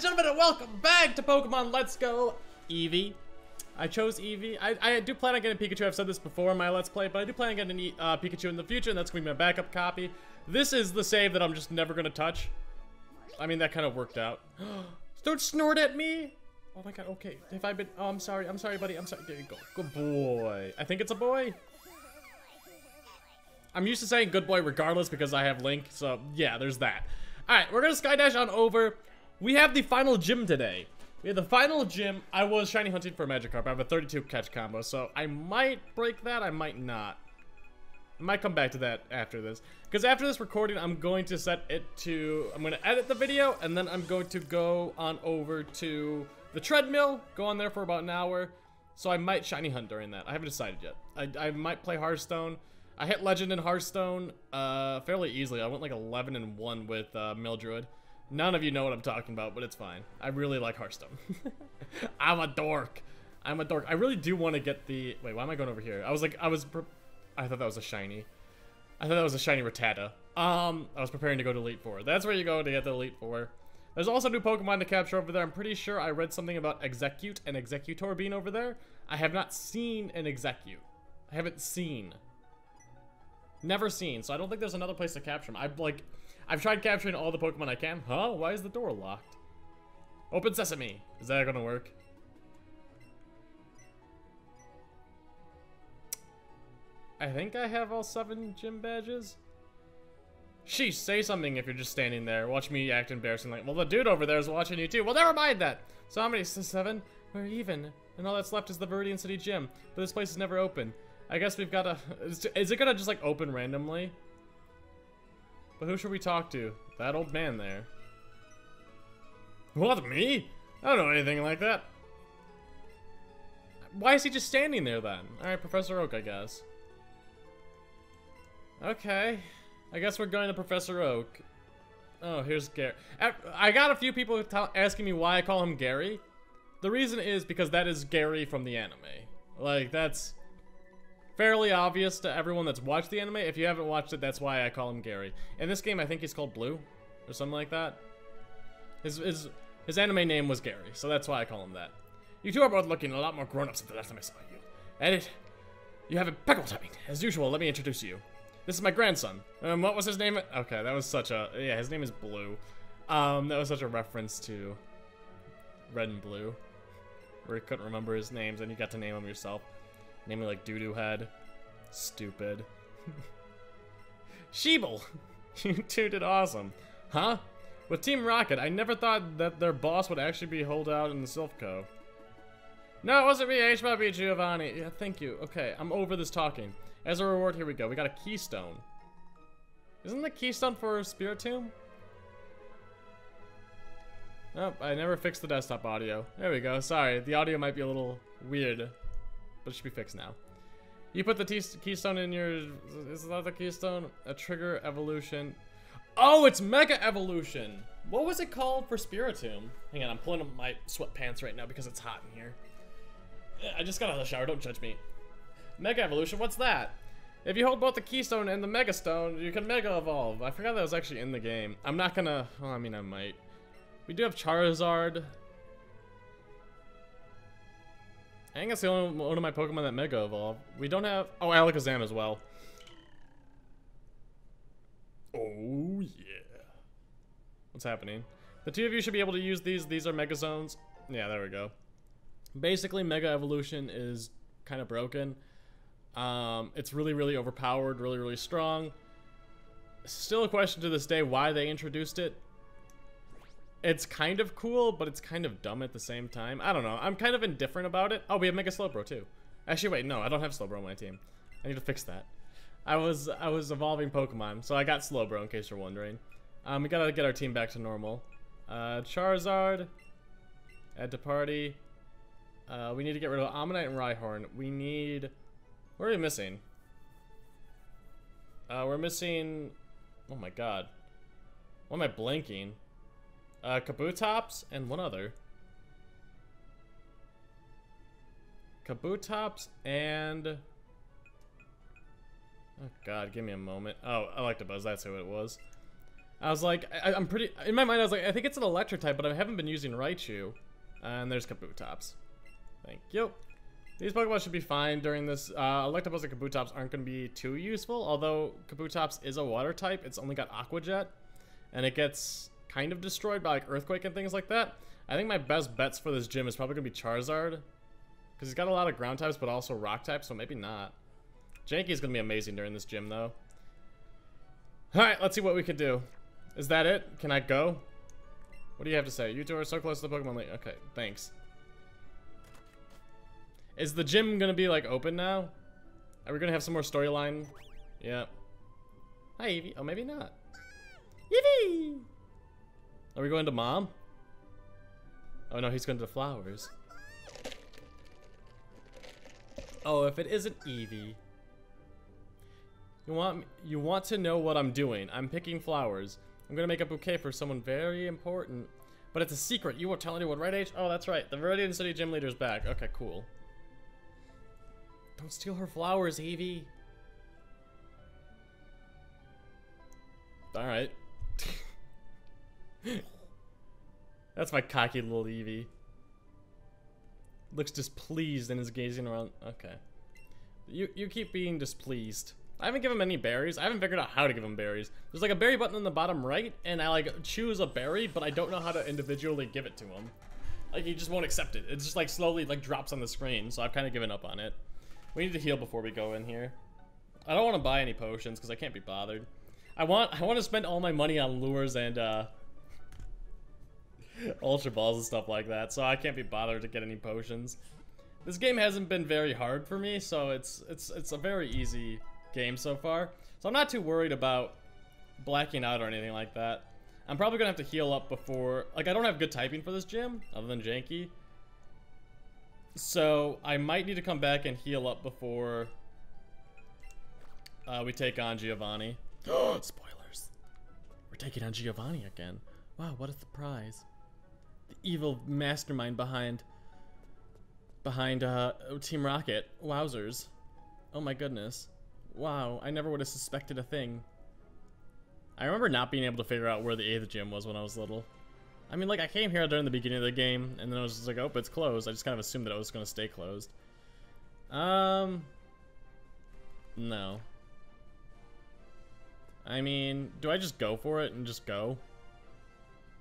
gentlemen, and welcome back to Pokemon Let's Go Eevee. I chose Eevee. I, I do plan on getting a Pikachu. I've said this before in my Let's Play, but I do plan on getting uh, Pikachu in the future, and that's going to be my backup copy. This is the save that I'm just never going to touch. I mean, that kind of worked out. Don't snort at me! Oh my god, okay. Have I been- Oh, I'm sorry. I'm sorry, buddy. I'm sorry. There you go. Good boy. I think it's a boy. I'm used to saying good boy regardless because I have Link, so yeah, there's that. Alright, we're gonna Skydash on over. We have the final gym today. We have the final gym. I was shiny hunting for a Magikarp. I have a 32 catch combo, so I might break that, I might not. I might come back to that after this. Because after this recording, I'm going to set it to... I'm going to edit the video, and then I'm going to go on over to the treadmill, go on there for about an hour. So I might shiny hunt during that. I haven't decided yet. I, I might play Hearthstone. I hit Legend in Hearthstone uh, fairly easily. I went like 11 and 1 with uh, Mildred. None of you know what I'm talking about, but it's fine. I really like Hearthstone. I'm a dork. I'm a dork. I really do want to get the... Wait, why am I going over here? I was like, I was... I thought that was a shiny. I thought that was a shiny Rattata. Um, I was preparing to go to Elite Four. That's where you go to get the Elite Four. There's also new Pokemon to capture over there. I'm pretty sure I read something about Exeggcute and Exeggutor being over there. I have not seen an Exeggcute. I haven't seen. Never seen, so I don't think there's another place to capture them. I've, like, I've tried capturing all the Pokemon I can. Huh? Why is the door locked? Open sesame. Is that gonna work? I think I have all seven gym badges. Sheesh, say something if you're just standing there. Watch me act embarrassing like, well, the dude over there is watching you too. Well, never mind that. So how many? Seven? We're even. And all that's left is the Viridian City Gym. But this place is never open. I guess we've got to... Is, is it gonna just, like, open randomly? But who should we talk to? That old man there. What, me? I don't know anything like that. Why is he just standing there, then? Alright, Professor Oak, I guess. Okay. I guess we're going to Professor Oak. Oh, here's Gary. I got a few people asking me why I call him Gary. The reason is because that is Gary from the anime. Like, that's fairly obvious to everyone that's watched the anime. If you haven't watched it, that's why I call him Gary. In this game, I think he's called Blue, or something like that. His, his, his anime name was Gary, so that's why I call him that. You two are both looking a lot more grown-ups than the last time I saw you. And it, you have impeccable timing. As usual, let me introduce you. This is my grandson. Um, what was his name? Okay, that was such a... Yeah, his name is Blue. Um, that was such a reference to Red and Blue. Where you couldn't remember his names and you got to name them yourself. Name me like Doodoo Head. Stupid. Sheeble! you two did awesome. Huh? With Team Rocket, I never thought that their boss would actually be holed out in the Silph Co. No, it wasn't me. H. Bobby Giovanni. Yeah, thank you. Okay, I'm over this talking. As a reward, here we go. We got a keystone. Isn't the keystone for Spirit Spiritomb? Nope, I never fixed the desktop audio. There we go. Sorry, the audio might be a little weird, but it should be fixed now. You put the keystone in your... Is that the keystone? A trigger evolution. Oh, it's Mega Evolution! What was it called for Spiritomb? Hang on, I'm pulling up my sweatpants right now because it's hot in here. I just got out of the shower, don't judge me. Mega Evolution, what's that? If you hold both the Keystone and the Mega Stone, you can Mega Evolve. I forgot that was actually in the game. I'm not gonna... Well, I mean, I might. We do have Charizard. I think that's the only one of my Pokemon that Mega Evolve. We don't have... Oh, Alakazam as well. Oh, yeah. What's happening? The two of you should be able to use these. These are Mega Stones. Yeah, there we go. Basically, Mega Evolution is kind of broken. Um, it's really, really overpowered, really, really strong. Still a question to this day why they introduced it. It's kind of cool, but it's kind of dumb at the same time. I don't know. I'm kind of indifferent about it. Oh, we have Mega Slowbro too. Actually, wait, no, I don't have Slowbro on my team. I need to fix that. I was I was evolving Pokemon, so I got Slowbro in case you're wondering. Um, we gotta get our team back to normal. Uh, Charizard, add to party. Uh, we need to get rid of Omanyte and Rhyhorn. We need what are we missing? Uh, we're missing... Oh my god. Why am I blanking? Uh, Kabutops and one other. Kabutops and... Oh god, give me a moment. Oh, Electabuzz, that's who it was. I was like, I, am pretty, in my mind I was like, I think it's an electric type, but I haven't been using Raichu. And there's Kabutops. Thank you. These Pokemon should be fine during this. Uh, Electabuzz and Kabutops aren't going to be too useful, although Kabutops is a water type. It's only got Aqua Jet, and it gets kind of destroyed by like Earthquake and things like that. I think my best bets for this gym is probably going to be Charizard, because he's got a lot of ground types, but also rock types, so maybe not. Janky is going to be amazing during this gym, though. Alright, let's see what we can do. Is that it? Can I go? What do you have to say? You two are so close to the Pokemon League. Okay, thanks. Is the gym gonna be like open now? Are we gonna have some more storyline? Yeah. Hi Eevee. Oh, maybe not. Eevee! Are we going to mom? Oh no, he's going to the flowers. Oh, if it isn't Evie. You want you want to know what I'm doing. I'm picking flowers. I'm gonna make a bouquet for someone very important. But it's a secret. You won't tell anyone, right, H? Oh, that's right. The Viridian City gym leader's back. Okay, cool. Don't steal her flowers, Evie. Alright. That's my cocky little Eevee. Looks displeased and is gazing around. Okay. You you keep being displeased. I haven't given him any berries. I haven't figured out how to give him berries. There's like a berry button in the bottom right, and I like choose a berry, but I don't know how to individually give it to him. Like he just won't accept it. It just like slowly like drops on the screen, so I've kind of given up on it. We need to heal before we go in here. I don't want to buy any potions because I can't be bothered. I want I want to spend all my money on lures and uh, ultra balls and stuff like that, so I can't be bothered to get any potions. This game hasn't been very hard for me, so it's it's it's a very easy game so far. So I'm not too worried about blacking out or anything like that. I'm probably gonna have to heal up before like I don't have good typing for this gym other than janky. So I might need to come back and heal up before uh, we take on Giovanni. Spoilers. We're taking on Giovanni again. Wow, what a surprise. The evil mastermind behind behind uh, Team Rocket. Wowzers. Oh my goodness. Wow, I never would have suspected a thing. I remember not being able to figure out where the 8th gym was when I was little. I mean, like, I came here during the beginning of the game, and then I was just like, oh, but it's closed. I just kind of assumed that it was going to stay closed. Um... No. I mean, do I just go for it and just go?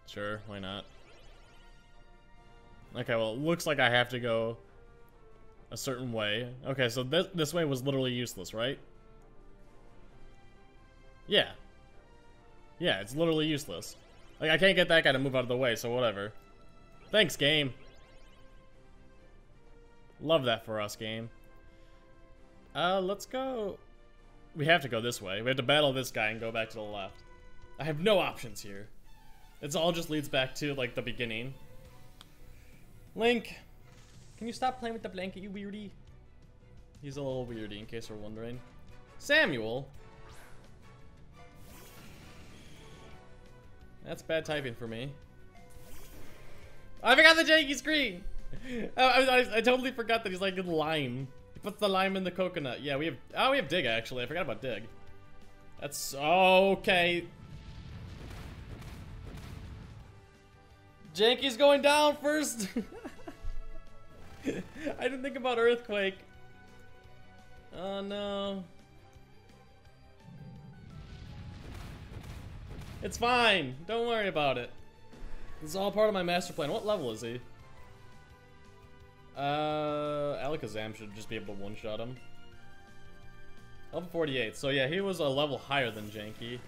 Sure, why not? Okay, well, it looks like I have to go a certain way. Okay, so this, this way was literally useless, right? Yeah. Yeah, it's literally useless. Like, I can't get that guy to move out of the way, so whatever. Thanks, game. Love that for us, game. Uh, let's go... We have to go this way. We have to battle this guy and go back to the left. I have no options here. It's all just leads back to, like, the beginning. Link! Can you stop playing with the blanket, you weirdy? He's a little weirdy, in case we're wondering. Samuel? That's bad typing for me. I forgot the janky screen! Oh, I, I, I, totally forgot that he's like lime. He puts the lime in the coconut. Yeah, we have... Oh, we have Dig, actually. I forgot about Dig. That's... Okay. Janky's going down first! I didn't think about Earthquake. Oh, no. It's fine. Don't worry about it. This is all part of my master plan. What level is he? Uh, Alakazam should just be able to one-shot him. Level 48. So yeah, he was a level higher than Janky.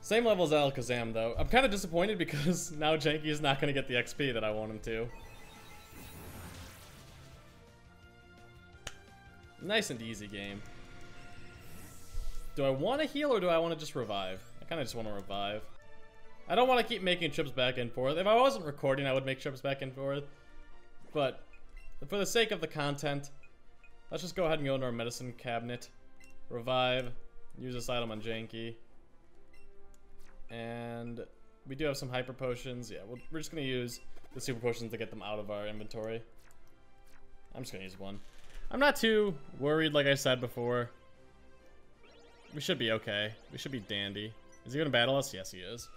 Same level as Alakazam, though. I'm kind of disappointed because now Janky is not going to get the XP that I want him to. Nice and easy game. Do I want to heal or do I want to just revive? I kind of just want to revive. I don't want to keep making trips back and forth. If I wasn't recording, I would make trips back and forth. But for the sake of the content, let's just go ahead and go into our medicine cabinet. Revive. Use this item on Janky. And we do have some hyper potions. Yeah, we are just going to use the super potions to get them out of our inventory. I'm just going to use one. I'm not too worried, like I said before. We should be okay. We should be dandy. Is he gonna battle us? Yes, he is.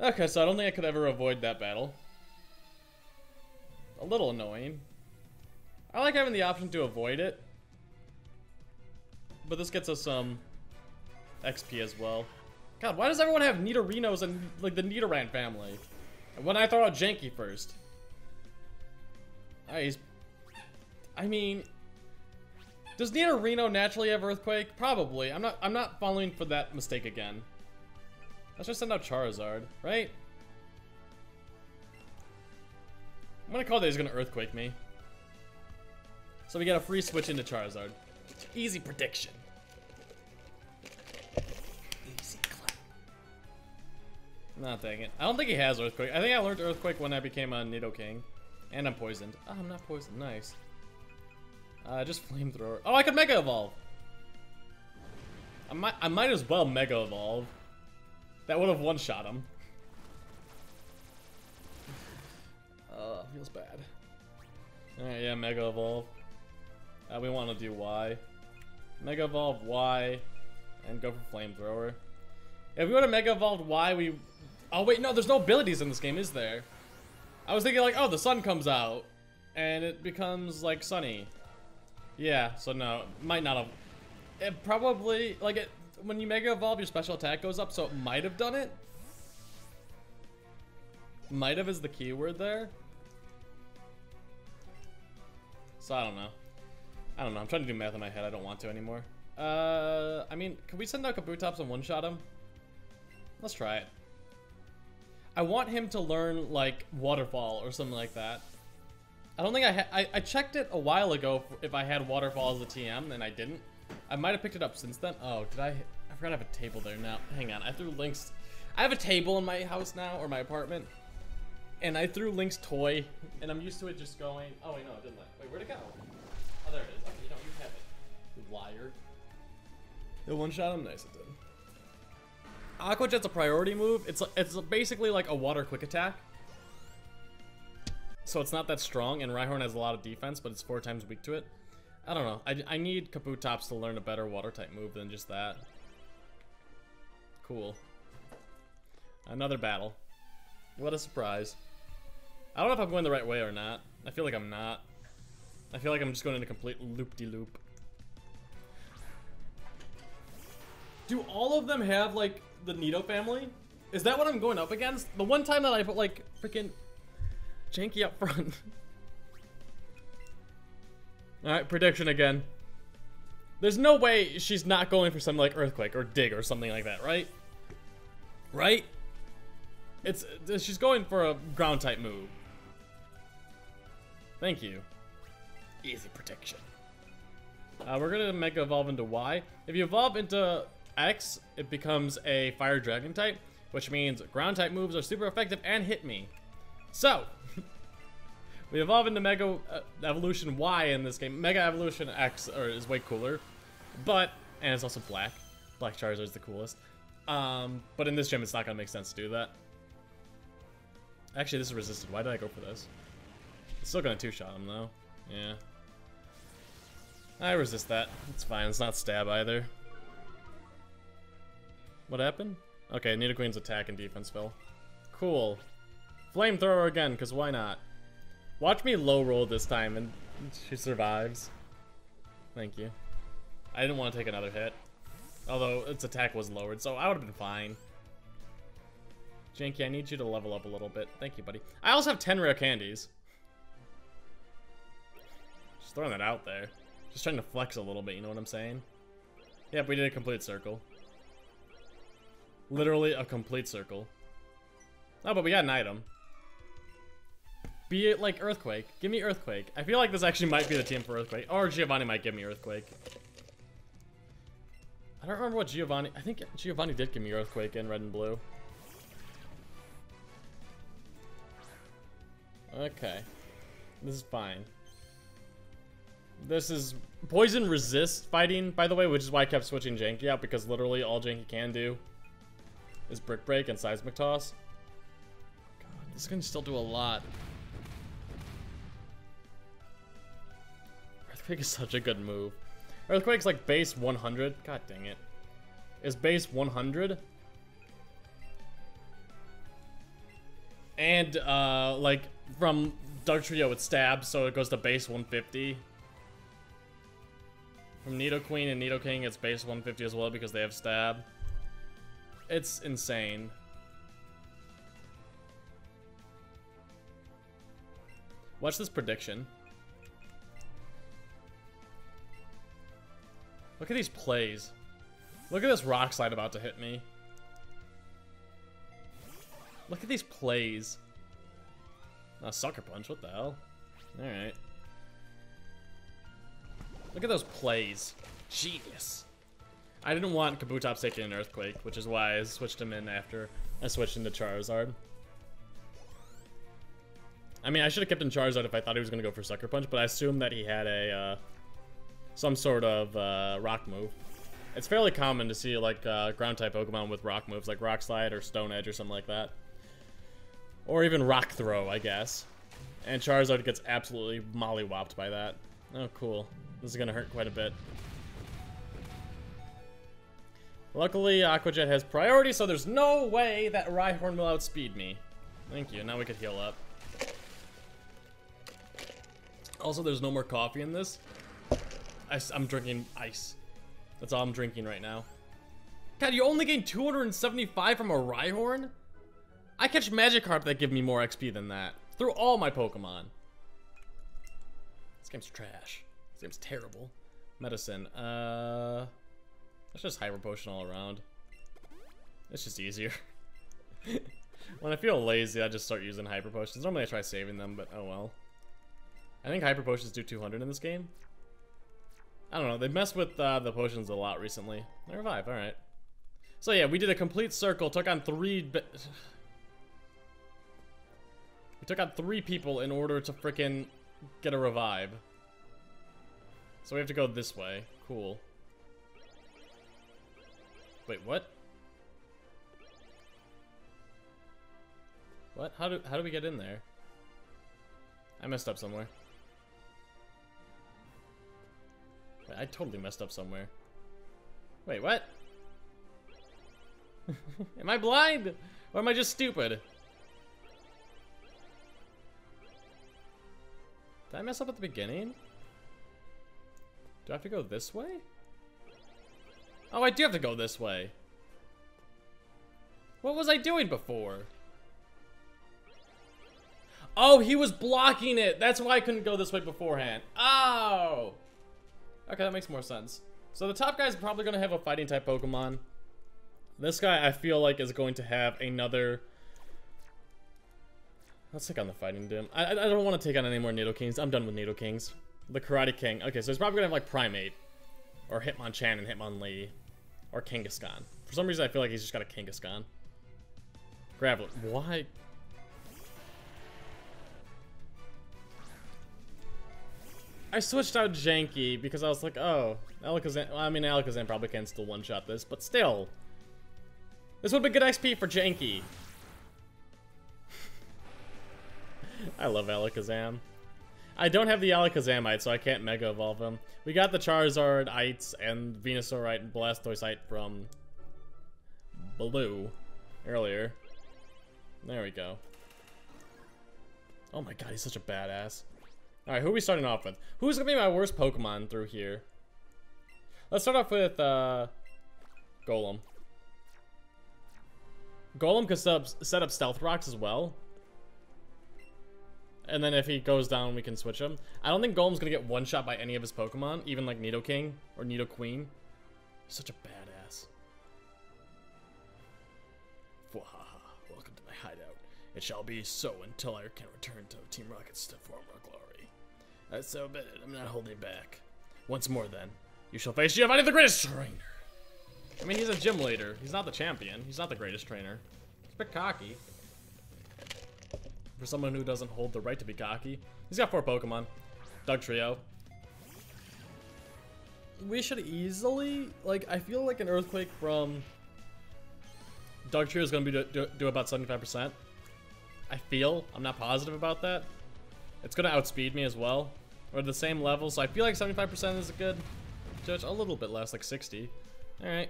Okay, so I don't think I could ever avoid that battle. A little annoying. I like having the option to avoid it. But this gets us some XP as well. God, why does everyone have Nidorinos and like the Nidoran family? When I throw out Janky first. Alright, he's... I mean... Does Nidorino naturally have Earthquake? Probably. I'm not I'm not falling for that mistake again. Let's just send out Charizard, right? I'm gonna call that he's gonna Earthquake me. So we get a free switch into Charizard. Easy prediction. Easy clap. Nah, dang it. I don't think he has Earthquake. I think I learned Earthquake when I became a Nidoking. And I'm poisoned. Oh, I'm not poisoned. Nice. Uh, just Flamethrower. Oh, I could Mega Evolve! I might, I might as well Mega Evolve. That would have one-shot him. Uh, feels bad. Alright, yeah, Mega Evolve. Uh, we want to do Y. Mega Evolve Y, and go for Flamethrower. If we would have Mega Evolved Y, we... Oh wait, no, there's no abilities in this game, is there? I was thinking like, oh, the sun comes out, and it becomes like sunny. Yeah, so no, might not have. It probably, like, it when you Mega Evolve, your special attack goes up, so it might have done it. Might have is the keyword there. So I don't know. I don't know. I'm trying to do math in my head. I don't want to anymore. Uh, I mean, can we send out Kabutops and one-shot him? Let's try it. I want him to learn, like, Waterfall or something like that. I don't think I I, I checked it a while ago if I had Waterfall as a TM, and I didn't. I might have picked it up since then. Oh, did I? I forgot I have a table there now. Hang on, I threw Link's... I have a table in my house now, or my apartment. And I threw Link's toy, and I'm used to it just going... Oh, wait, no, it didn't. Wait, where'd it go? Oh, there it is. Okay, you know, you have it. You liar. The one shot him? Nice, it did. Aqua Jet's a priority move. It's it's basically like a water quick attack. So it's not that strong, and Rhyhorn has a lot of defense, but it's four times weak to it. I don't know. I, I need Kabutops to learn a better water type move than just that. Cool. Another battle. What a surprise. I don't know if I'm going the right way or not. I feel like I'm not. I feel like I'm just going in a complete loop-de-loop. -loop. Do all of them have, like, the Nido family? Is that what I'm going up against? The one time that I put, like, freaking Janky up front. Alright, prediction again. There's no way she's not going for something like Earthquake or Dig or something like that, right? Right? It's She's going for a ground type move. Thank you. Easy prediction. Uh, we're gonna Mega Evolve into Y. If you evolve into X, it becomes a Fire Dragon type, which means ground type moves are super effective and hit me. So, we evolve into Mega uh, Evolution Y in this game. Mega Evolution X or, is way cooler, but, and it's also black. Black Charizard is the coolest. Um, but in this gym, it's not going to make sense to do that. Actually, this is resisted. Why did I go for this? It's still going to two-shot him, though. Yeah. I resist that. It's fine. It's not stab either. What happened? Okay, Nidoqueen's attack and defense fell. Cool. Flamethrower again, because why not? Watch me low roll this time and she survives. Thank you. I didn't want to take another hit. Although its attack was lowered, so I would have been fine. Janky, I need you to level up a little bit. Thank you, buddy. I also have 10 rare candies. Just throwing that out there. Just trying to flex a little bit, you know what I'm saying? Yep, we did a complete circle. Literally a complete circle. Oh, but we got an item. Be it like Earthquake. Give me Earthquake. I feel like this actually might be the team for Earthquake. Or Giovanni might give me Earthquake. I don't remember what Giovanni... I think Giovanni did give me Earthquake in Red and Blue. Okay. This is fine. This is poison resist fighting, by the way, which is why I kept switching Janky out, because literally all Janky can do is Brick Break and Seismic Toss. God, this can still do a lot. Earthquake is such a good move. Earthquake's like base 100. God dang it. is base 100. And, uh, like, from Dugtrio it's stab, so it goes to base 150. From Nidoqueen and Nidoking it's base 150 as well because they have stab. It's insane. Watch this prediction. Look at these plays. Look at this rock slide about to hit me. Look at these plays. A sucker punch, what the hell? Alright. Look at those plays. Genius. I didn't want Kabutops taking an Earthquake, which is why I switched him in after I switched into Charizard. I mean, I should have kept in Charizard if I thought he was going to go for Sucker Punch, but I assumed that he had a, uh, some sort of, uh, rock move. It's fairly common to see, like, uh, ground-type Pokemon with rock moves, like Rock Slide or Stone Edge or something like that. Or even Rock Throw, I guess. And Charizard gets absolutely mollywopped by that. Oh, cool. This is going to hurt quite a bit. Luckily, Aqua Jet has priority, so there's no way that Rhyhorn will outspeed me. Thank you. Now we could heal up. Also, there's no more coffee in this. I, am drinking ice. That's all I'm drinking right now. God, you only gain 275 from a Rhyhorn? I catch Magikarp that give me more XP than that. Through all my Pokemon. This game's trash. This game's terrible. Medicine. Uh... Let's just Hyper Potion all around. It's just easier. when I feel lazy, I just start using Hyper Potions. Normally I try saving them, but oh well. I think Hyper Potions do 200 in this game. I don't know. They've messed with uh, the potions a lot recently. They revive, alright. So yeah, we did a complete circle, took on three... we took on three people in order to fricking get a revive. So we have to go this way. Cool. Wait, what? What? How do how do we get in there? I messed up somewhere. Wait, I totally messed up somewhere. Wait, what? am I blind? Or am I just stupid? Did I mess up at the beginning? Do I have to go this way? Oh, I do have to go this way. What was I doing before? Oh, he was blocking it. That's why I couldn't go this way beforehand. Oh. Okay, that makes more sense. So the top guy is probably going to have a fighting type Pokemon. This guy, I feel like, is going to have another... Let's take on the Fighting Dim. I, I don't want to take on any more Nidokings. I'm done with Nidokings. The Karate King. Okay, so he's probably going to have, like, Primeape. Or Hitmonchan and Hitmonlee. Or Kangaskhan. For some reason, I feel like he's just got a Kangaskhan. Graveler. Why? I switched out Janky because I was like, oh, Alakazam. Well, I mean, Alakazam probably can still one-shot this, but still. This would be good XP for Janky. I love Alakazam. I don't have the Alakazamite, so I can't Mega Evolve him. We got the Charizardites and Venusaurite and Blastoiseite from Blue earlier. There we go. Oh my god, he's such a badass. Alright, who are we starting off with? Who's gonna be my worst Pokemon through here? Let's start off with, uh, Golem. Golem could set up, set up Stealth Rocks as well. And then if he goes down, we can switch him. I don't think Golem's gonna get one shot by any of his Pokemon, even like Nidoking or Nidoqueen. He's such a badass. Welcome to my hideout. It shall be so until I can return to Team Rocket's former. That's so bad. I'm not holding back. Once more, then, you shall face Giovanni, the greatest trainer. I mean, he's a gym leader. He's not the champion. He's not the greatest trainer. He's a bit cocky for someone who doesn't hold the right to be cocky. He's got four Pokemon. Dugtrio. We should easily, like, I feel like an Earthquake from Dugtrio is going to be do, do, do about 75%. I feel. I'm not positive about that. It's going to outspeed me as well. We're the same level, so I feel like 75% is a good judge. A little bit less, like 60. Alright.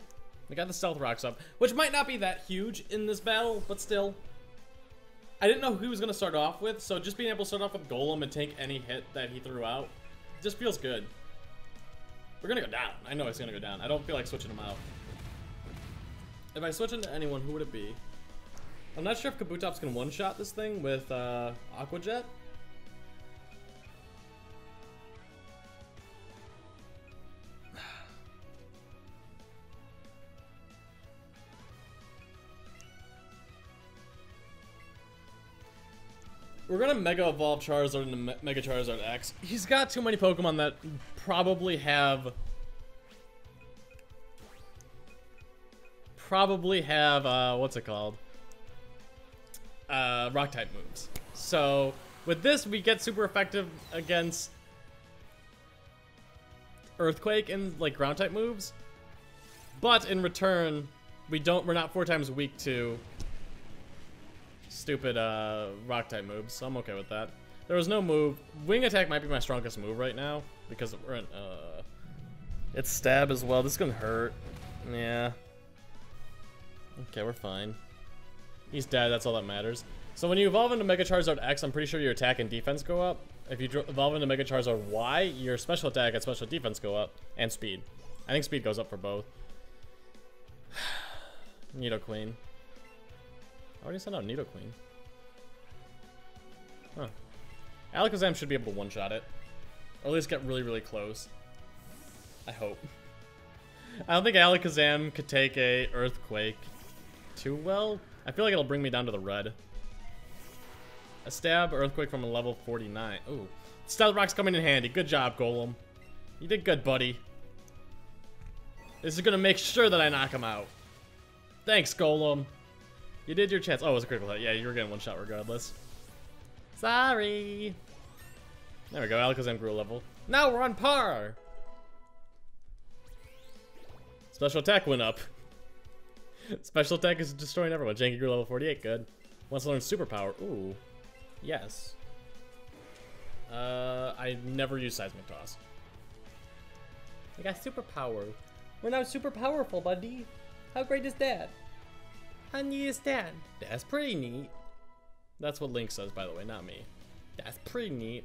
We got the Stealth Rocks up, which might not be that huge in this battle, but still. I didn't know who he was going to start off with, so just being able to start off with Golem and take any hit that he threw out just feels good. We're going to go down. I know it's going to go down. I don't feel like switching him out. If I switch into anyone, who would it be? I'm not sure if Kabutops can one-shot this thing with uh, Aqua Jet. We're gonna Mega Evolve Charizard into Me Mega Charizard X. He's got too many Pokemon that probably have... Probably have, uh, what's it called? Uh, Rock-type moves. So, with this, we get super effective against Earthquake and, like, Ground-type moves. But, in return, we don't, we're not four times weak to stupid uh, rock type moves, so I'm okay with that. There was no move. Wing attack might be my strongest move right now because we're in. Uh, it's stab as well. This is gonna hurt. Yeah. Okay, we're fine. He's dead. That's all that matters. So when you evolve into Mega Charizard X, I'm pretty sure your attack and defense go up. If you evolve into Mega Charizard Y, your special attack and special defense go up, and speed. I think speed goes up for both. Nidoqueen. I already sent out Nidoqueen. Huh. Alakazam should be able to one-shot it. Or at least get really, really close. I hope. I don't think Alakazam could take a Earthquake too well. I feel like it'll bring me down to the red. A stab Earthquake from a level 49. Ooh. Stealth Rock's coming in handy. Good job, Golem. You did good, buddy. This is gonna make sure that I knock him out. Thanks, Golem. You did your chance. Oh, it was a critical hit. Yeah, you were getting one shot regardless. Sorry. There we go. Alakazam grew a level. Now we're on par. Special attack went up. Special attack is destroying everyone. Janky grew level 48. Good. Wants to learn superpower. Ooh. Yes. Uh, I never use seismic toss. I got superpower. We're now super powerful, buddy. How great is that? That? That's pretty neat. That's what Link says, by the way, not me. That's pretty neat.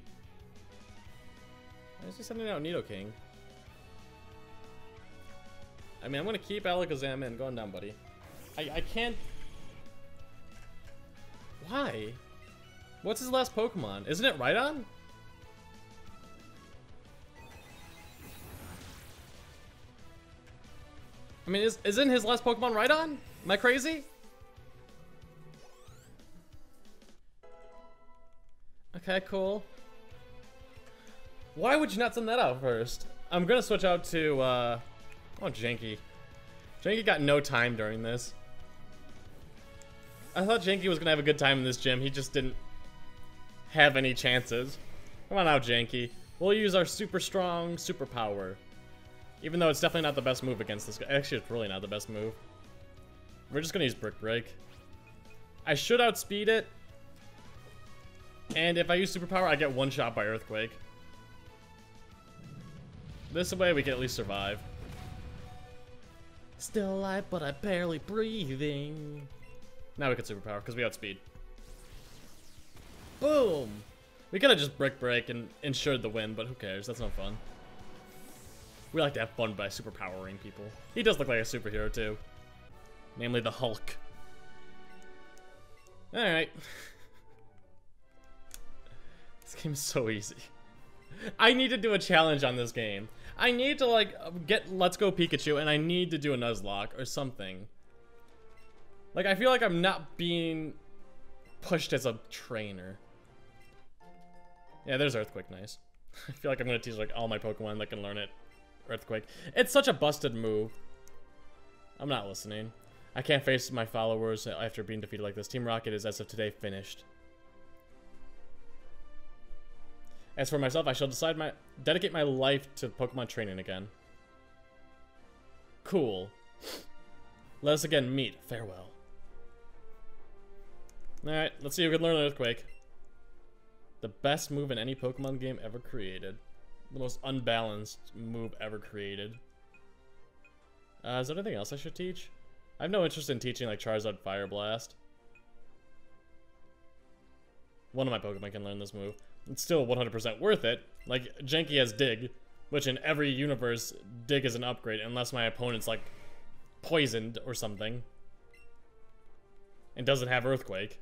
Why is he sending out Nidoking? I mean, I'm gonna keep Alakazam in. Going down, buddy. I, I can't... Why? What's his last Pokemon? Isn't it Rhydon? I mean, is, isn't his last Pokemon Rhydon? Am I crazy? Okay, cool. Why would you not send that out first? I'm gonna switch out to, uh... Oh, Janky. Janky got no time during this. I thought Janky was gonna have a good time in this gym. He just didn't have any chances. Come on out, Janky. We'll use our super strong superpower. Even though it's definitely not the best move against this guy. Actually, it's really not the best move. We're just gonna use Brick Break. I should outspeed it, and if I use superpower, I get one shot by Earthquake. This way we can at least survive. Still alive, but I'm barely breathing. Now we can superpower, because we outspeed. Boom! We could have just brick break and ensured the win, but who cares? That's no fun. We like to have fun by superpowering people. He does look like a superhero, too. Namely the Hulk. Alright. This game's so easy. I need to do a challenge on this game. I need to, like, uh, get Let's Go Pikachu, and I need to do a Nuzlocke or something. Like, I feel like I'm not being pushed as a trainer. Yeah, there's Earthquake, nice. I feel like I'm gonna teach, like, all my Pokemon that can learn it. Earthquake. It's such a busted move. I'm not listening. I can't face my followers after being defeated like this. Team Rocket is, as of today, finished. As for myself, I shall decide my dedicate my life to Pokemon training again. Cool. Let us again meet. Farewell. Alright, let's see who can learn Earthquake. The best move in any Pokemon game ever created. The most unbalanced move ever created. Uh, is there anything else I should teach? I have no interest in teaching like Charizard Fire Blast. One of my Pokemon can learn this move. It's still 100% worth it. Like, Janky has Dig, which in every universe, Dig is an upgrade unless my opponent's like poisoned or something. And doesn't have Earthquake.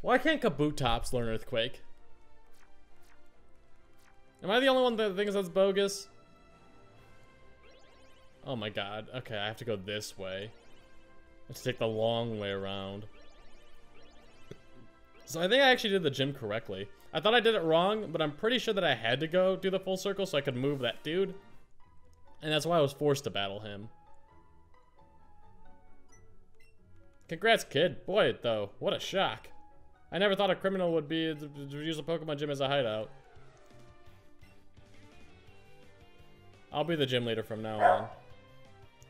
Why can't Kabutops learn Earthquake? Am I the only one that thinks that's bogus? Oh my god. Okay, I have to go this way. Let's take the long way around. So I think I actually did the gym correctly. I thought I did it wrong, but I'm pretty sure that I had to go do the full circle so I could move that dude. And that's why I was forced to battle him. Congrats, kid. Boy, though, what a shock. I never thought a criminal would be to use a Pokemon gym as a hideout. I'll be the gym leader from now on.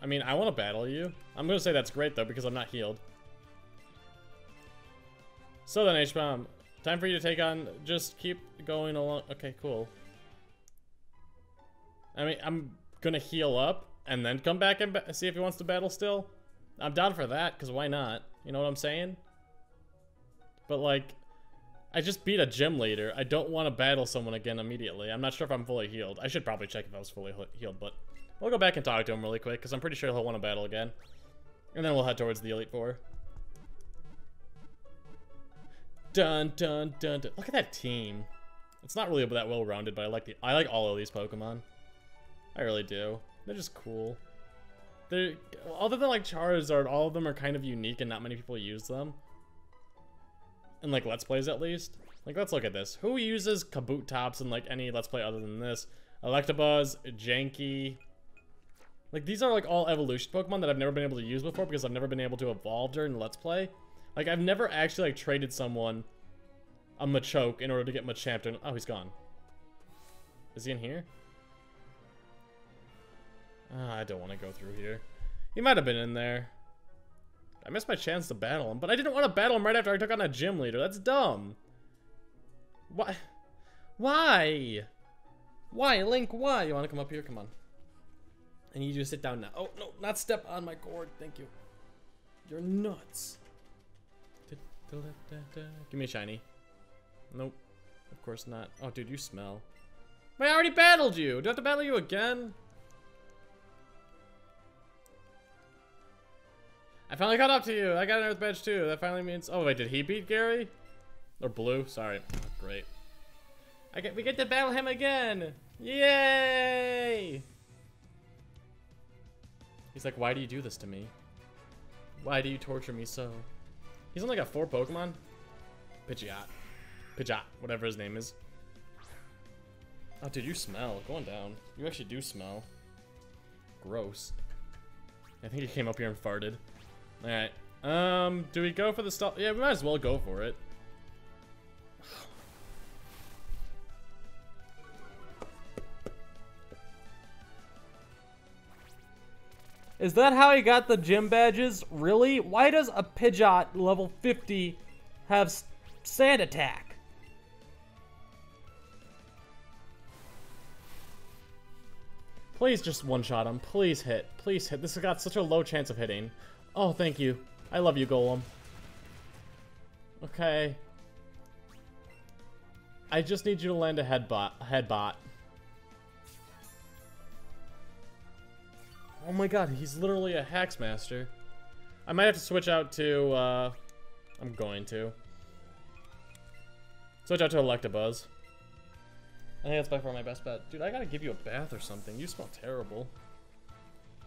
I mean, I want to battle you. I'm going to say that's great, though, because I'm not healed. So then, H-Bomb, time for you to take on... Just keep going along... Okay, cool. I mean, I'm going to heal up and then come back and see if he wants to battle still. I'm down for that, because why not? You know what I'm saying? But, like, I just beat a gym leader. I don't want to battle someone again immediately. I'm not sure if I'm fully healed. I should probably check if I was fully healed, but we'll go back and talk to him really quick, because I'm pretty sure he'll want to battle again. And then we'll head towards the Elite Four. Dun, dun, dun, dun. Look at that team. It's not really that well-rounded, but I like the I like all of these Pokemon. I really do. They're just cool. They're other than like Charizard, all of them are kind of unique and not many people use them. In like Let's Plays at least. Like let's look at this. Who uses Kabutops in like any Let's Play other than this? Electabuzz, Janky. Like these are like all evolution Pokemon that I've never been able to use before because I've never been able to evolve during Let's Play. Like I've never actually like traded someone a Machoke in order to get Machamp. Oh, he's gone. Is he in here? Uh, I don't want to go through here. He might have been in there. I missed my chance to battle him, but I didn't want to battle him right after I took on a gym leader. That's dumb. Why? Why? Why, Link? Why? You want to come up here? Come on. I need you to sit down now. Oh, no, not step on my cord. Thank you. You're nuts. Give me a shiny. Nope. Of course not. Oh, dude, you smell. I already battled you. Do I have to battle you again? I finally caught up to you. I got an Earth Badge too. That finally means... Oh, wait, did he beat Gary? Or Blue? Sorry. Great. I get, we get to battle him again. Yay! He's like, why do you do this to me? Why do you torture me so? He's only got four Pokemon. Pidgeot. Pidgeot, whatever his name is. Oh, dude, you smell. Going down. You actually do smell. Gross. I think he came up here and farted. Alright. Um, do we go for the stop? Yeah, we might as well go for it. Is that how he got the gym badges? Really? Why does a Pidgeot level 50 have sand attack? Please just one-shot him. Please hit. Please hit. This has got such a low chance of hitting. Oh, thank you. I love you, Golem. Okay. I just need you to land a headbutt. A Oh my god, he's literally a Haxmaster. I might have to switch out to, uh... I'm going to. Switch out to Electabuzz. I think that's by far my best bet. Dude, I gotta give you a bath or something. You smell terrible.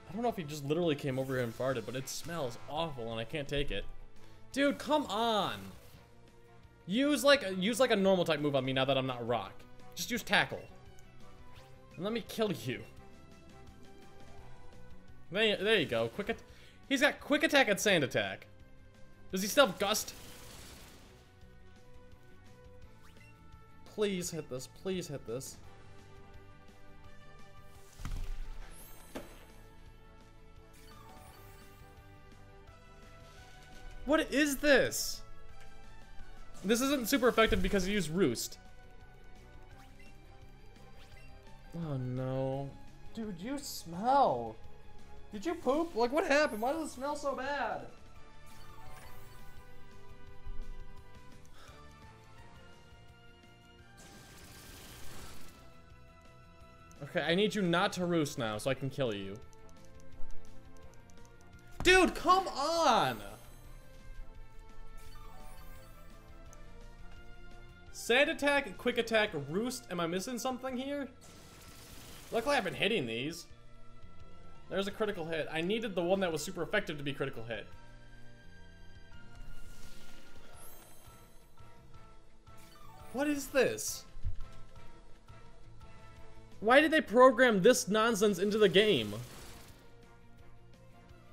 I don't know if he just literally came over here and farted, but it smells awful and I can't take it. Dude, come on! Use like, use like a normal type move on me now that I'm not rock. Just use tackle. And let me kill you. There, there you go. Quick. He's got quick attack and sand attack. Does he still have gust? Please hit this. Please hit this. What is this? This isn't super effective because he used Roost. Oh no. Dude, you smell. Did you poop? Like, what happened? Why does it smell so bad? Okay, I need you not to roost now so I can kill you. Dude, come on! Sand attack, quick attack, roost. Am I missing something here? Luckily I've been hitting these. There's a critical hit. I needed the one that was super effective to be critical hit. What is this? Why did they program this nonsense into the game?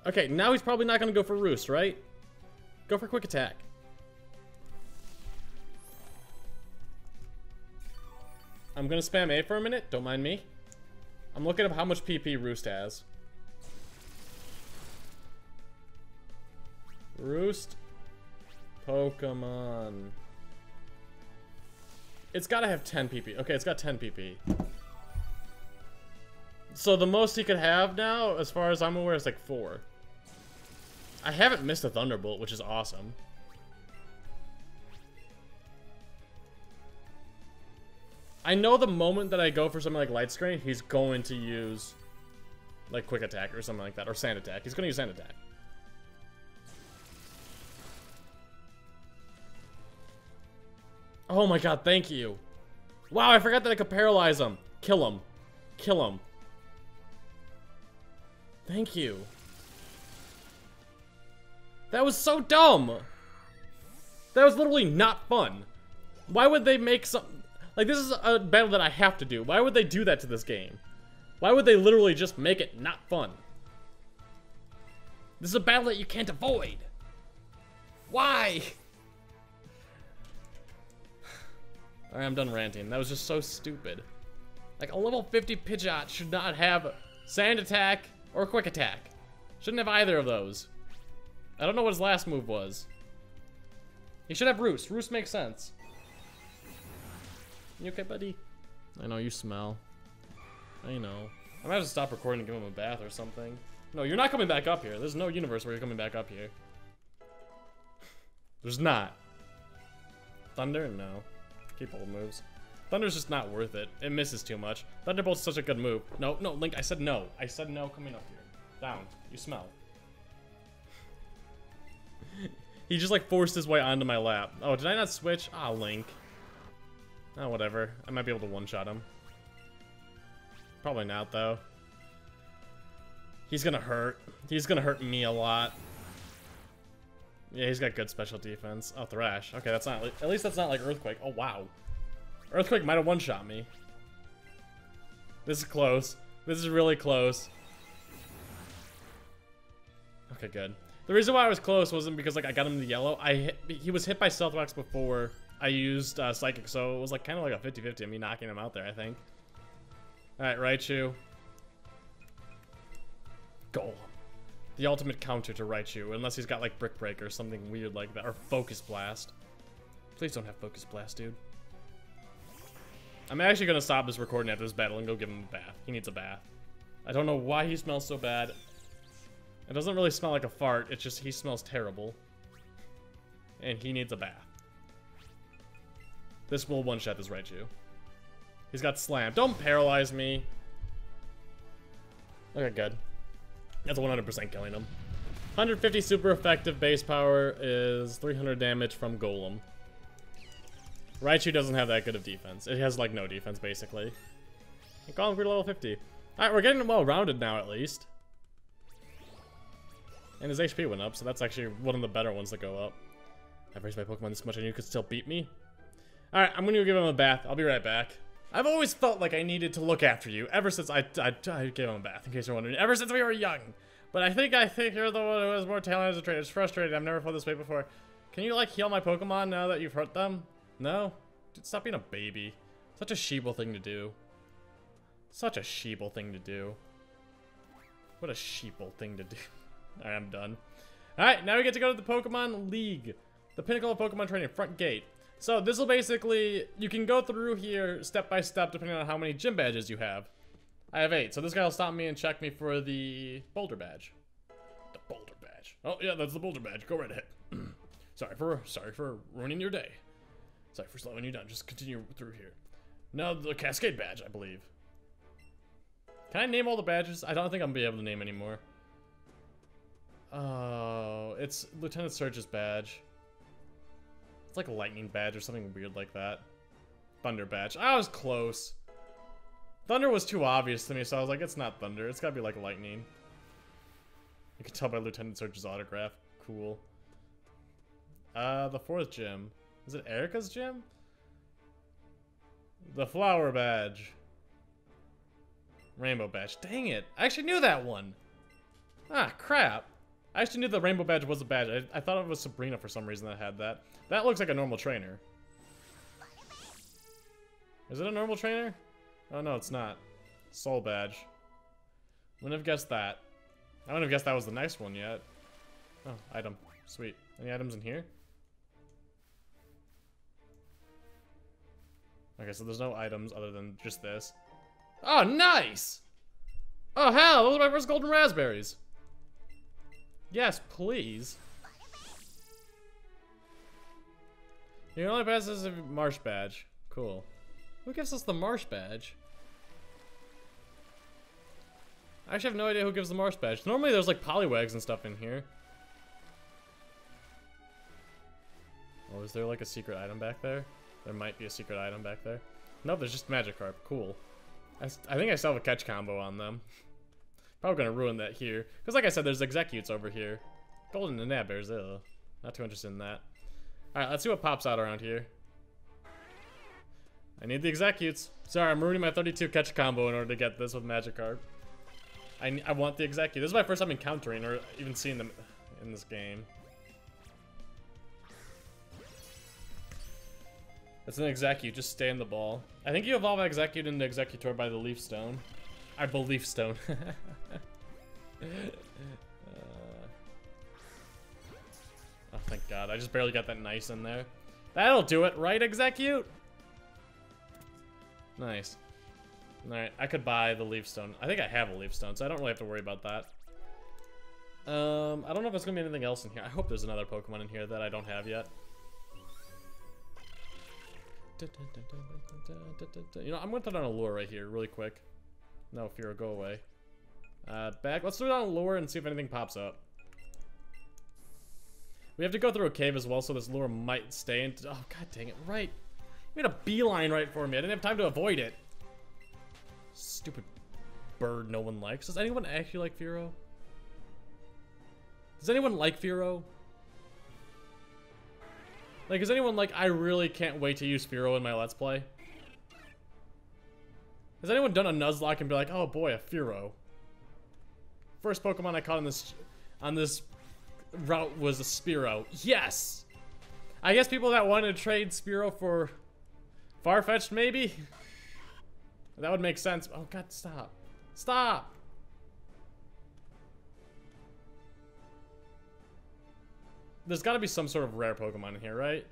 Okay, now he's probably not going to go for Roost, right? Go for Quick Attack. I'm going to spam A for a minute. Don't mind me. I'm looking up how much PP Roost has. Roost Pokemon. It's got to have 10 PP. Okay, it's got 10 PP. So the most he could have now, as far as I'm aware, is like 4. I haven't missed a Thunderbolt, which is awesome. I know the moment that I go for something like Light Screen, he's going to use like Quick Attack or something like that, or Sand Attack. He's going to use Sand Attack. Oh my god, thank you. Wow, I forgot that I could paralyze him. Kill him. Kill him. Thank you. That was so dumb. That was literally not fun. Why would they make some... Like, this is a battle that I have to do. Why would they do that to this game? Why would they literally just make it not fun? This is a battle that you can't avoid. Why? Alright, I'm done ranting. That was just so stupid. Like, a level 50 Pidgeot should not have Sand Attack or Quick Attack. Shouldn't have either of those. I don't know what his last move was. He should have Roost. Roost makes sense. You okay, buddy? I know, you smell. I know. I might have to stop recording and give him a bath or something. No, you're not coming back up here. There's no universe where you're coming back up here. There's not. Thunder? No. Keep old moves. Thunder's just not worth it. It misses too much. Thunderbolt's such a good move. No, no, Link, I said no. I said no coming up here. Down. You smell. He just like forced his way onto my lap. Oh, did I not switch? Ah, Link. Oh, whatever. I might be able to one-shot him. Probably not, though. He's gonna hurt. He's gonna hurt me a lot. Yeah, he's got good special defense. Oh, Thrash. Okay, that's not... At least that's not like Earthquake. Oh, wow. Earthquake might have one-shot me. This is close. This is really close. Okay, good. The reason why I was close wasn't because like I got him the yellow. I hit, he was hit by Stealth Rocks before I used uh, Psychic, so it was like kind of like a 50-50 of me knocking him out there, I think. All right, Raichu. Golem. The ultimate counter to Raichu, unless he's got like Brick Break or something weird like that, or Focus Blast. Please don't have Focus Blast, dude. I'm actually gonna stop this recording after this battle and go give him a bath. He needs a bath. I don't know why he smells so bad. It doesn't really smell like a fart, it's just he smells terrible. And he needs a bath. This will one-shot this Raichu. He's got slam. Don't paralyze me. Okay, good. That's 100% killing him. 150 super effective base power is 300 damage from Golem. Raichu doesn't have that good of defense. It has like no defense basically. And Golem grew to level 50. Alright, we're getting well rounded now at least. And his HP went up, so that's actually one of the better ones that go up. I've raised my Pokemon this much and you could still beat me? Alright, I'm gonna give him a bath. I'll be right back. I've always felt like I needed to look after you ever since I, I, I gave him a bath, in case you're wondering. Ever since we were young. But I think I think you're the one who has more talent as a trainer. It's frustrating. I've never felt this way before. Can you, like, heal my Pokemon now that you've hurt them? No? Dude, stop being a baby. Such a sheeple thing to do. Such a sheeple thing to do. What a sheeple thing to do. Alright, I'm done. Alright, now we get to go to the Pokemon League. The pinnacle of Pokemon training, front gate. So this will basically, you can go through here step by step depending on how many gym badges you have. I have eight, so this guy will stop me and check me for the boulder badge. The boulder badge. Oh yeah, that's the boulder badge. Go right ahead. sorry for sorry for ruining your day. Sorry for slowing you down. Just continue through here. Now the cascade badge, I believe. Can I name all the badges? I don't think I'm gonna be able to name anymore. Oh, it's Lieutenant Surge's badge. Like a lightning badge or something weird like that. Thunder badge. I was close. Thunder was too obvious to me, so I was like, it's not Thunder. It's gotta be like lightning. You can tell by Lieutenant Surge's autograph. Cool. Uh, the fourth gym. Is it Erica's gym? The flower badge. Rainbow badge. Dang it. I actually knew that one. Ah, crap. I actually knew the rainbow badge was a badge. I, I thought it was Sabrina for some reason that had that. That looks like a normal trainer. Is it a normal trainer? Oh no, it's not. Soul badge. Wouldn't have guessed that. I wouldn't have guessed that was the next one yet. Oh, item. Sweet. Any items in here? Okay, so there's no items other than just this. Oh, nice! Oh, hell, those are my first golden Razz Berries. Yes, please. You can only pass this a marsh badge. Cool. Who gives us the marsh badge? I actually have no idea who gives the marsh badge. Normally there's like Poliwags and stuff in here. Or is there like a secret item back there? There might be a secret item back there. No, there's just Magikarp. Cool. I, I think I still have a catch combo on them. Probably gonna ruin that here. Because like I said, there's Exeggcutes over here. Golden and Nabears, ugh. Not too interested in that. Alright, let's see what pops out around here. I need the Exeggcutes. Sorry, I'm ruining my 32 catch combo in order to get this with Magikarp. I, I want the Exeggcute. This is my first time encountering or even seeing them in this game. It's an Exeggcute, just stay in the ball. I think you evolve Exeggcute into Exeggutor by the Leaf Stone. I believe Stone. uh, oh, thank God. I just barely got that nice in there. That'll do it, right, Exeggcute? Nice. Alright, I could buy the leaf stone. I think I have a leaf stone, so I don't really have to worry about that. Um, I don't know if there's gonna be anything else in here. I hope there's another Pokemon in here that I don't have yet. You know, I'm gonna throw down a lure right here, really quick. No, Fear, go away. Uh, back. Let's throw down lure and see if anything pops up. We have to go through a cave as well, so this lure might stay in. Oh, god dang it. Right. You made a beeline right for me. I didn't have time to avoid it. Stupid bird no one likes. Does anyone actually like Fearow? Does anyone like Fearow? Like, is anyone like, I really can't wait to use Fearow in my Let's Play? Has anyone done a Nuzlocke and be like, oh boy, a Fearow? First Pokemon I caught on this on this route was a Spearow. Yes! I guess people that wanted to trade Spearow for Farfetch'd, maybe? That would make sense. Oh god, stop. Stop! There's gotta be some sort of rare Pokemon in here, right?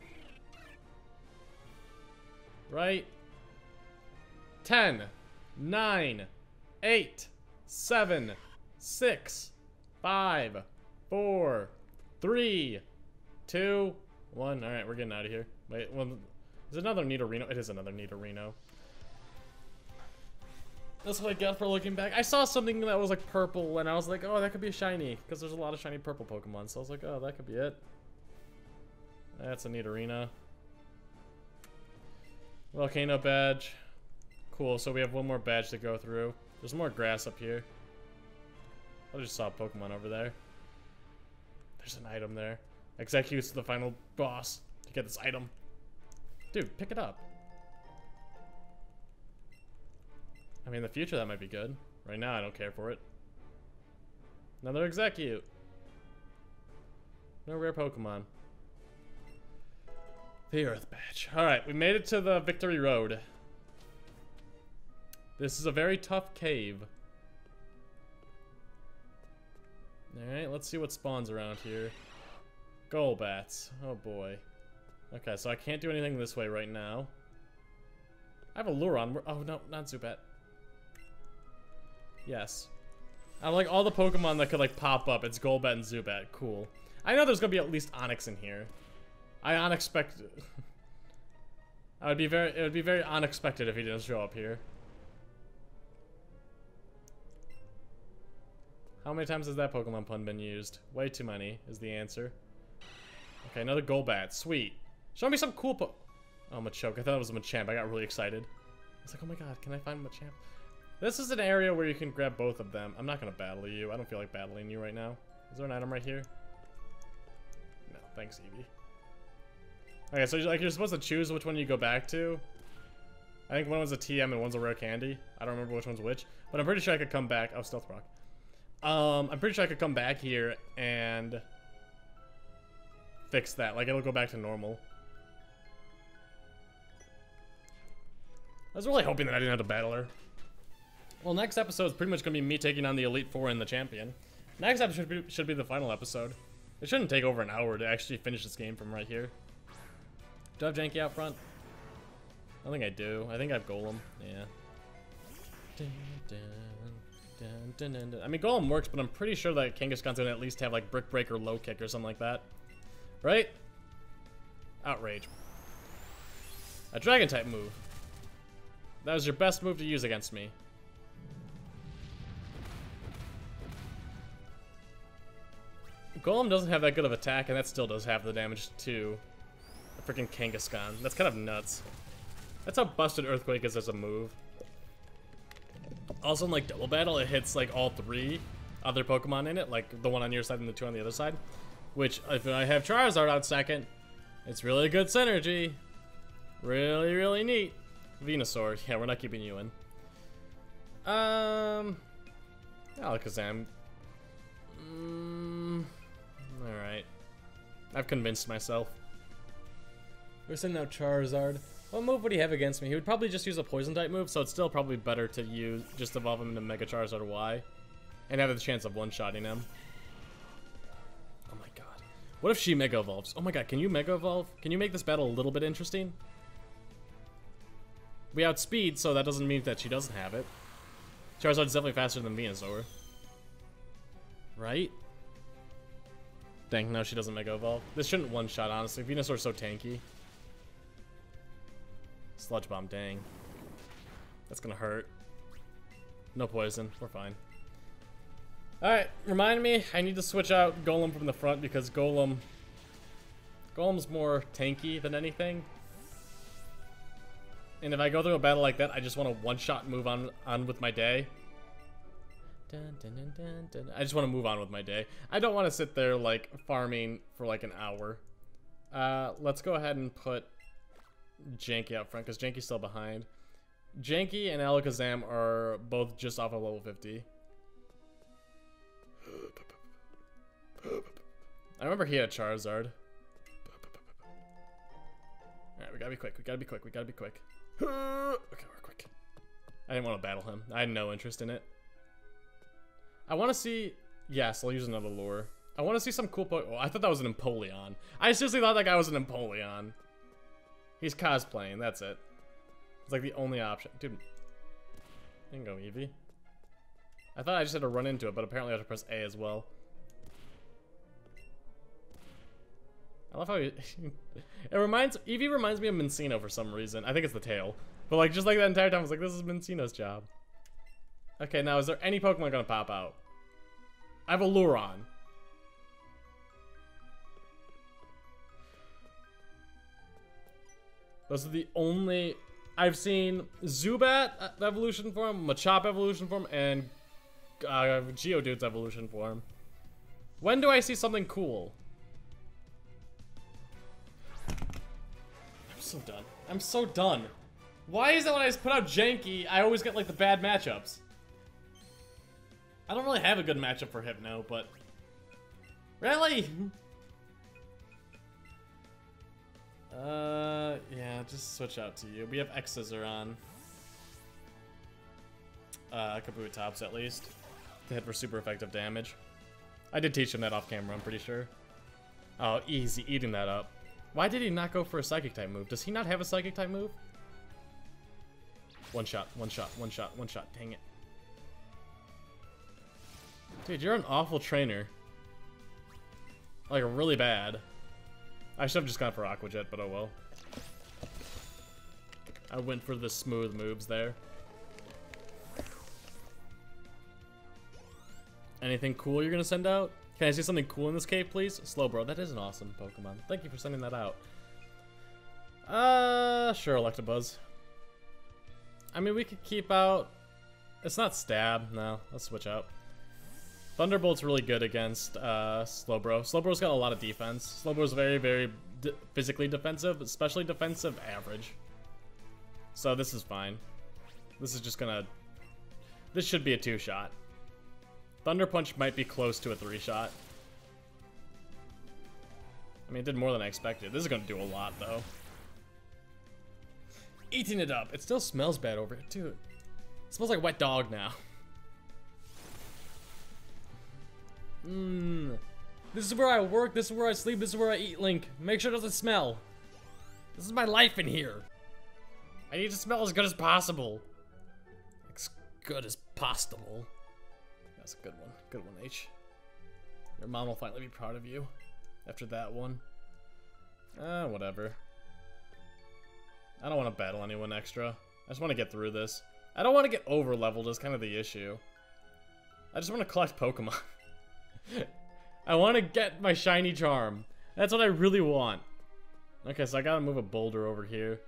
Right? 10, 9, 8, 7, 6, 5, 4, 3, 2, 1. Alright, we're getting out of here. Wait, is it another Nidorino? It is another Nidorino. That's what I got for looking back. I saw something that was like purple, and I was like, oh, that could be a shiny, because there's a lot of shiny purple Pokemon. So I was like, oh, that could be it. That's a Nidorino. Volcano badge. Cool, so we have one more badge to go through. There's more grass up here. I just saw a Pokemon over there. There's an item there. Exeggcutes the final boss to get this item. Dude, pick it up. I mean, in the future that might be good. Right now, I don't care for it. Another Exeggcute. No rare Pokemon. The Earth Badge. Alright, we made it to the Victory Road. This is a very tough cave. Alright, let's see what spawns around here. Golbats. Oh boy. Okay, so I can't do anything this way right now. I have a Luron. Oh no, not Zubat. Yes. I like all the Pokemon that could like pop up. It's Golbat and Zubat. Cool. I know there's gonna be at least Onix in here. I unexpected. I would be very. It would be very unexpected if he didn't show up here. How many times has that Pokemon pun been used? Way too many is the answer. Okay, another Golbat. Sweet. Show me some cool po- Oh, Machoke. I thought it was a Machamp. I got really excited. I was like, oh my god, can I find Machamp? This is an area where you can grab both of them. I'm not to battle you. I don't feel like battling you right now. Is there an item right here? No, thanks, Eevee. Okay, so like you're supposed to choose which one you go back to. I think one was a TM and one's a rare candy. I don't remember which one's which, but I'm pretty sure I could come back. Oh, Stealth Rock. Um, I'm pretty sure I could come back here and fix that. Like, it'll go back to normal. I was really hoping that I didn't have to battle her. Well, next episode is pretty much going to be me taking on the Elite Four and the Champion. Next episode should be, should be the final episode. It shouldn't take over an hour to actually finish this game from right here. Do I have Janky out front? I think I do. I think I have Golem. Yeah. Dun, dun. Dun, dun, dun. I mean, Golem works, but I'm pretty sure that Kangaskhan's gonna at least have like Brick Break or Low Kick or something like that. Right? Outrage. A Dragon type move. That was your best move to use against me. Golem doesn't have that good of attack, and that still does half the damage to a freaking Kangaskhan. That's kind of nuts. That's how busted Earthquake is as a move. Also, in like Double Battle, it hits like all three other Pokemon in it, like the one on your side and the two on the other side. Which, if I have Charizard out second, it's really good synergy. Really, really neat. Venusaur, yeah, we're not keeping you in. Um, Alakazam. Mm, Alright. I've convinced myself. We're sending out Charizard. What move would he have against me? He would probably just use a poison type move, so it's still probably better to use just evolve him into Mega Charizard Y. And have the chance of one-shotting him. Oh my god. What if she Mega Evolves? Oh my god, can you Mega Evolve? Can you make this battle a little bit interesting? We outspeed, so that doesn't mean that she doesn't have it. Charizard's definitely faster than Venusaur. Right? Dang, no, she doesn't Mega Evolve. This shouldn't one-shot, honestly. Venusaur's so tanky. Sludge Bomb, dang. That's gonna hurt. No poison, we're fine. Alright, remind me, I need to switch out Golem from the front because Golem... Golem's more tanky than anything. And if I go through a battle like that, I just want to one-shot move on, on with my day. Dun, dun, dun, I just want to move on with my day. I don't want to sit there, like, farming for, like, an hour. Uh, let's go ahead and put Janky up front, because Janky's still behind. Janky and Alakazam are both just off of level 50. I remember he had Charizard. Alright, we gotta be quick, we gotta be quick, we gotta be quick. Okay, we're quick. I didn't want to battle him. I had no interest in it. I want to see... Yes, I'll use another lure. I want to see some cool... Po oh, I thought that was an Empoleon. I seriously thought that guy was an Empoleon. He's cosplaying, that's it. It's like the only option. Dude. I can go Eevee. I thought I just had to run into it, but apparently I have to press A as well. I love how he, it reminds Eevee reminds me of Minccino for some reason. I think it's the tail. But like just like that entire time I was like, this is Minccino's job. Okay, now is there any Pokemon gonna pop out? I have a Luron. Those are the only I've seen Zubat evolution form, Machop evolution form, and uh, Geodude's evolution form. When do I see something cool? I'm so done. I'm so done. Why is it when I put out Janky, I always get like the bad matchups? I don't really have a good matchup for Hypno, but... Really? Uh, yeah, just switch out to you. We have X Scissor on. Uh, Kabutops at least. To hit for super effective damage. I did teach him that off camera, I'm pretty sure. Oh, easy, eating that up. Why did he not go for a Psychic type move? Does he not have a Psychic type move? One shot, one shot, one shot, one shot. Dang it. Dude, you're an awful trainer. Like, really bad. I should have just gone for Aqua Jet, but oh well. I went for the smooth moves there. Anything cool you're gonna send out? Can I see something cool in this cave, please? Slowbro, that is an awesome Pokemon. Thank you for sending that out. Uh, sure, Electabuzz. I mean, we could keep out... It's not Stab, no. Let's switch out. Thunderbolt's really good against uh, Slowbro. Slowbro's got a lot of defense. Slowbro's very, very physically defensive, especially defensive average. So this is fine. This is just gonna... This should be a two-shot. Thunder Punch might be close to a three-shot. I mean, it did more than I expected. This is gonna do a lot, though. Eating it up. It still smells bad over it, too. It smells like wet dog now. Mmm. This is where I work, this is where I sleep, this is where I eat, Link. Make sure it doesn't smell. This is my life in here. I need to smell as good as possible. As good as possible. That's a good one. Good one, H. Your mom will finally be proud of you. After that one. Ah, uh, whatever. I don't want to battle anyone extra. I just want to get through this. I don't want to get over leveled is kind of the issue. I just want to collect Pokemon. I want to get my shiny charm. That's what I really want. Okay, so I gotta move a boulder over here.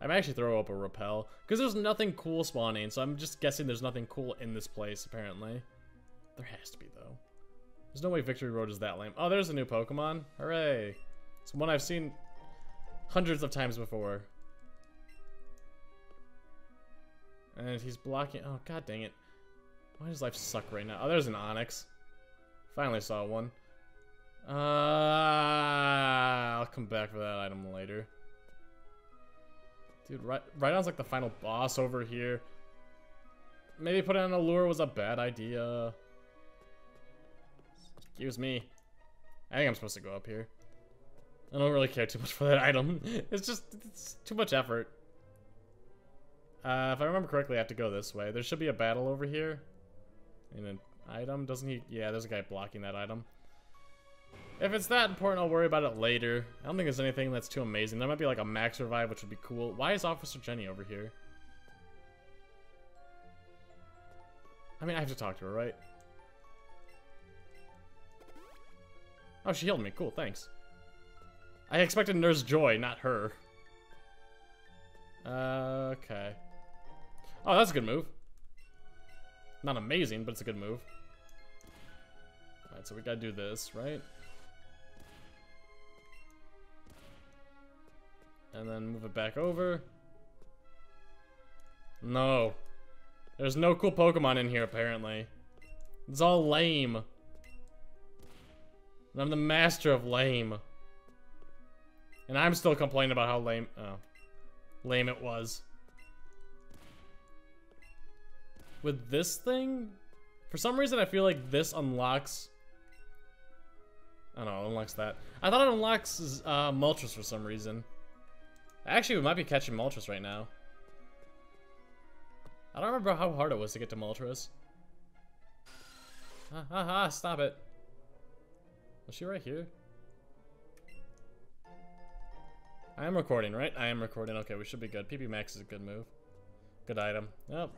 I'm actually throw up a repel. Because there's nothing cool spawning, so I'm just guessing there's nothing cool in this place, apparently. There has to be, though. There's no way Victory Road is that lame. Oh, there's a new Pokemon. Hooray. It's one I've seen hundreds of times before. And he's blocking... Oh, god dang it. Why does life suck right now? Oh, there's an Onix. Finally saw one. Uh, I'll come back for that item later. Dude, right, Rhydon's like the final boss over here. Maybe putting on a lure was a bad idea. Excuse me. I think I'm supposed to go up here. I don't really care too much for that item. It's just, it's too much effort. Uh, if I remember correctly, I have to go this way. There should be a battle over here. In an item? Doesn't he? Yeah, there's a guy blocking that item. If it's that important, I'll worry about it later. I don't think there's anything that's too amazing. There might be like a max revive, which would be cool. Why is Officer Jenny over here? I mean, I have to talk to her, right? Oh, she healed me. Cool, thanks. I expected Nurse Joy, not her. Uh, okay. Oh, that's a good move. Not amazing, but it's a good move. Alright, so we gotta do this, right? And then move it back over. No. There's no cool Pokemon in here, apparently. It's all lame. And I'm the master of lame. And I'm still complaining about how lame... Oh. Lame it was. With this thing, for some reason I feel like this unlocks... I don't know, unlocks that. I thought it unlocks uh, Moltres for some reason. Actually, we might be catching Moltres right now. I don't remember how hard it was to get to Moltres. Ha ha ha, stop it. Was she right here? I am recording, right? I am recording. Okay, we should be good. PP Max is a good move. Good item. Yep.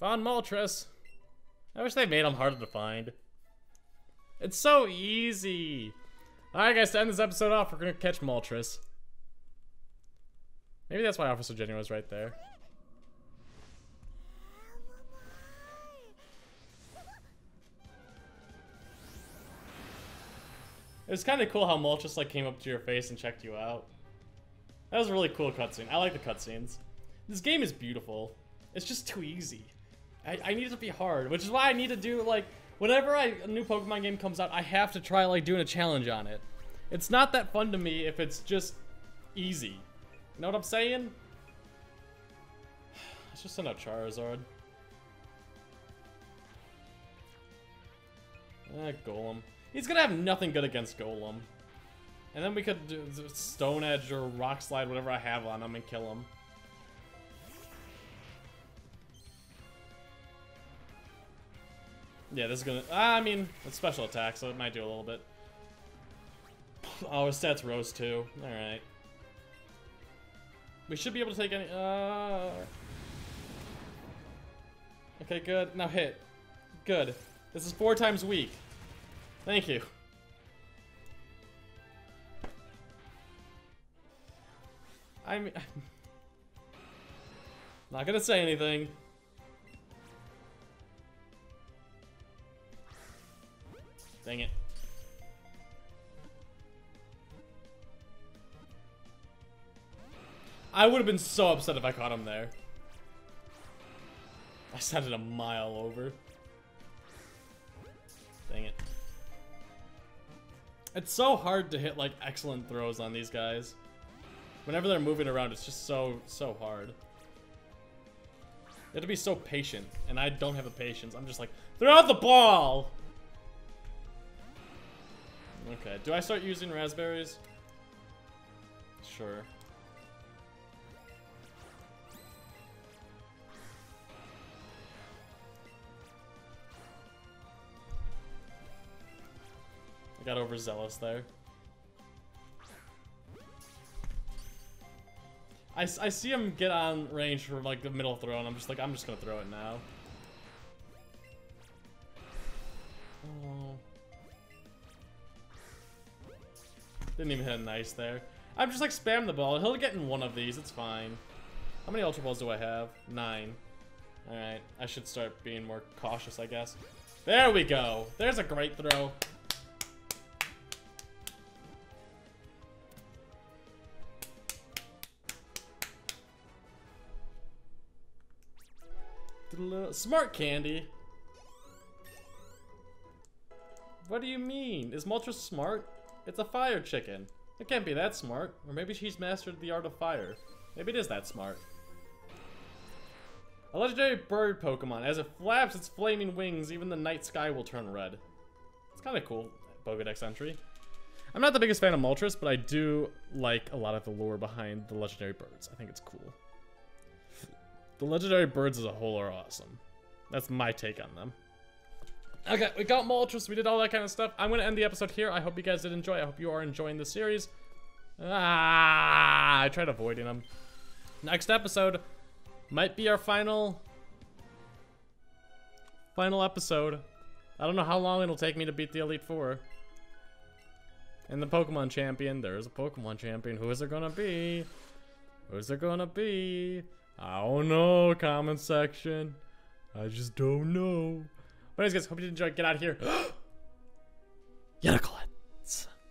Found Moltres. I wish they made them harder to find. It's so easy. Alright guys, to end this episode off, we're gonna catch Moltres. Maybe that's why Officer Jenny was right there. It was kind of cool how Moltres like came up to your face and checked you out. That was a really cool cutscene. I like the cutscenes. This game is beautiful. It's just too easy. I, I need it to be hard, which is why I need to do, like, whenever I, a new Pokemon game comes out, I have to try, like, doing a challenge on it. It's not that fun to me if it's just easy. You know what I'm saying? Let's just send out Charizard. Eh, Golem. He's gonna have nothing good against Golem. And then we could do Stone Edge or Rock Slide, whatever I have on him, and kill him. Yeah, this is gonna. I mean, it's special attack, so it might do a little bit. Oh, his stats rose too. All right. We should be able to take any. Uh... Okay, good. Now hit. Good. This is four times weak. Thank you. I'm not gonna say anything. Dang it. I would have been so upset if I caught him there. I it a mile over. Dang it. It's so hard to hit, like, excellent throws on these guys. Whenever they're moving around, it's just so, so hard. You have to be so patient, and I don't have the patience. I'm just like, throw out the ball! Okay, do I start using Razz Berries? Sure. I got overzealous there. I, I see him get on range for like the middle throw and I'm just like, I'm just gonna throw it now. Oh. Didn't even hit a nice there. I'm just like spam the ball. He'll get in one of these. It's fine. How many Ultra Balls do I have? Nine. Alright. I should start being more cautious, I guess. There we go. There's a great throw. Smart candy. What do you mean? Is Moltres smart? It's a fire chicken. It can't be that smart. Or maybe she's mastered the art of fire. Maybe it is that smart. A legendary bird Pokemon. As it flaps its flaming wings, even the night sky will turn red. It's kind of cool, Pokedex entry. I'm not the biggest fan of Moltres, but I do like a lot of the lore behind the legendary birds. I think it's cool. The legendary birds as a whole are awesome. That's my take on them. Okay, we got Moltres, we did all that kind of stuff. I'm to end the episode here. I hope you guys did enjoy. I hope you are enjoying the series. Ah, I tried avoiding them. Next episode might be our final final episode. I don't know how long it'll take me to beat the Elite Four. And the Pokemon Champion. There's a Pokemon Champion. Who is it gonna be? Who's it gonna be? I don't know, comment section. I just don't know. But anyways, guys, hope you enjoyed. Get out of here.